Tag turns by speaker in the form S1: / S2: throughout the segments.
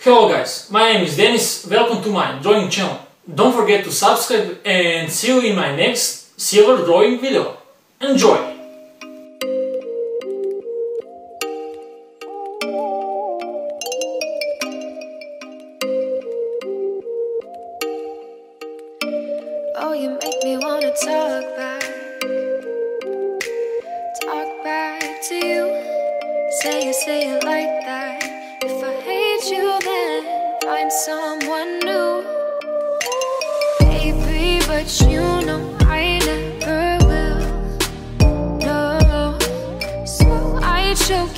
S1: Hello guys, my name is Denis, welcome to my drawing channel. Don't forget to subscribe and see you in my next silver drawing video. Enjoy!
S2: Oh, you make me wanna talk back. Talk back to you. Say it, say like that. If I hate you, then find someone new. Baby, but you know I never will. No. So I choke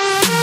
S2: Bye.